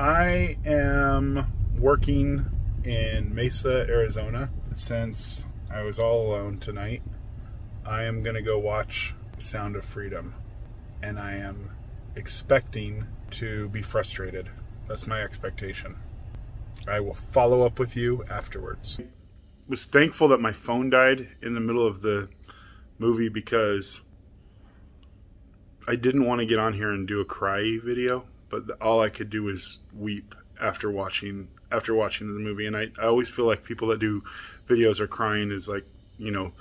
I am working in Mesa, Arizona since I was all alone tonight. I am going to go watch Sound of Freedom and I am expecting to be frustrated. That's my expectation. I will follow up with you afterwards. Was thankful that my phone died in the middle of the movie because I didn't want to get on here and do a cry video, but all I could do was weep after watching after watching the movie. And I, I always feel like people that do videos are crying is like, you know,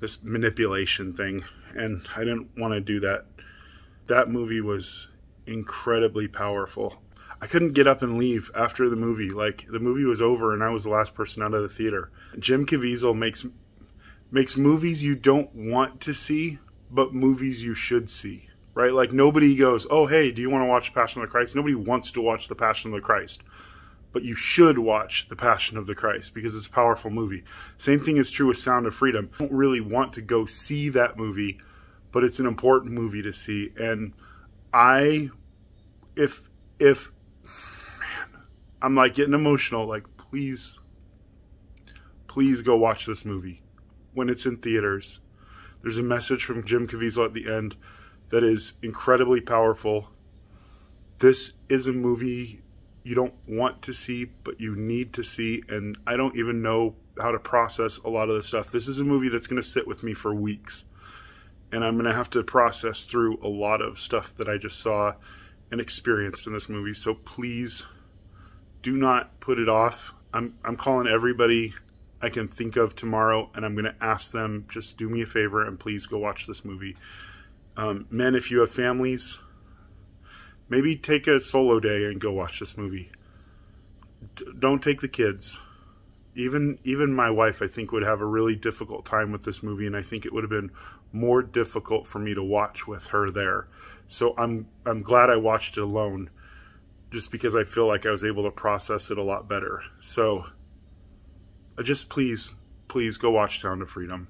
this manipulation thing. And I didn't want to do that. That movie was incredibly powerful. I couldn't get up and leave after the movie. Like the movie was over and I was the last person out of the theater. Jim Caviezel makes makes movies you don't want to see, but movies you should see. Right? Like nobody goes, "Oh, hey, do you want to watch Passion of the Christ?" Nobody wants to watch The Passion of the Christ. But you should watch The Passion of the Christ because it's a powerful movie. Same thing is true with Sound of Freedom. I don't really want to go see that movie, but it's an important movie to see and I if if man, I'm like getting emotional. Like, please, please go watch this movie when it's in theaters. There's a message from Jim Caviezel at the end that is incredibly powerful. This is a movie you don't want to see, but you need to see. And I don't even know how to process a lot of the stuff. This is a movie that's going to sit with me for weeks. And I'm going to have to process through a lot of stuff that I just saw and experienced in this movie. So please do not put it off. I'm, I'm calling everybody I can think of tomorrow and I'm going to ask them just do me a favor and please go watch this movie. Um, men, if you have families, maybe take a solo day and go watch this movie. D don't take the kids. Even even my wife, I think, would have a really difficult time with this movie, and I think it would have been more difficult for me to watch with her there. So I'm I'm glad I watched it alone just because I feel like I was able to process it a lot better. So I just please please go watch Sound of Freedom.